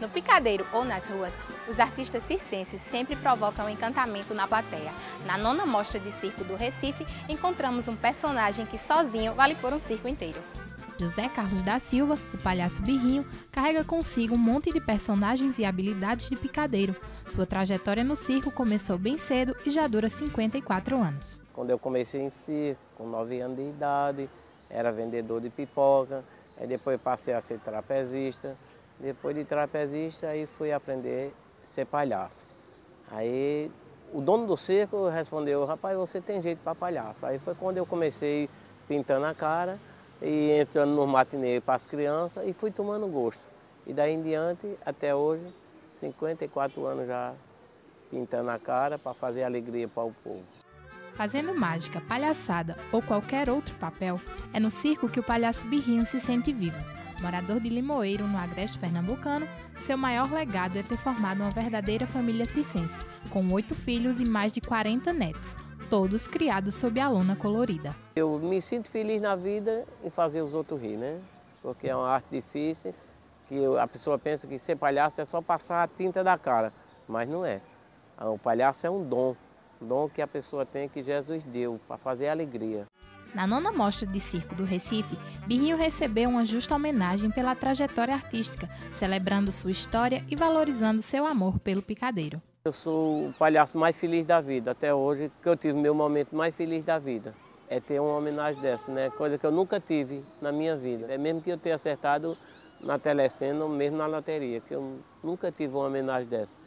No picadeiro ou nas ruas, os artistas circenses sempre provocam encantamento na plateia. Na nona mostra de circo do Recife, encontramos um personagem que sozinho vale por um circo inteiro. José Carlos da Silva, o palhaço Birrinho, carrega consigo um monte de personagens e habilidades de picadeiro. Sua trajetória no circo começou bem cedo e já dura 54 anos. Quando eu comecei em circo, com 9 anos de idade, era vendedor de pipoca, aí depois passei a ser trapezista, depois de trapezista aí fui aprender a ser palhaço. Aí o dono do circo respondeu, rapaz, você tem jeito para palhaço. Aí foi quando eu comecei pintando a cara, e entrando no matinê para as crianças e fui tomando gosto. E daí em diante, até hoje, 54 anos já pintando a cara para fazer alegria para o povo. Fazendo mágica, palhaçada ou qualquer outro papel, é no circo que o palhaço Birrinho se sente vivo. Morador de Limoeiro, no agreste pernambucano, seu maior legado é ter formado uma verdadeira família circense, com oito filhos e mais de 40 netos, todos criados sob a lona colorida. Eu me sinto feliz na vida em fazer os outros rir, né? Porque é uma arte difícil, que a pessoa pensa que ser palhaço é só passar a tinta da cara, mas não é. O palhaço é um dom, um dom que a pessoa tem que Jesus deu para fazer alegria. Na nona mostra de circo do Recife, Birrinho recebeu uma justa homenagem pela trajetória artística, celebrando sua história e valorizando seu amor pelo picadeiro. Eu sou o palhaço mais feliz da vida, até hoje, que eu tive meu momento mais feliz da vida. É ter uma homenagem dessa, né? Coisa que eu nunca tive na minha vida. É mesmo que eu tenha acertado na telecena ou mesmo na loteria, que eu nunca tive uma homenagem dessa.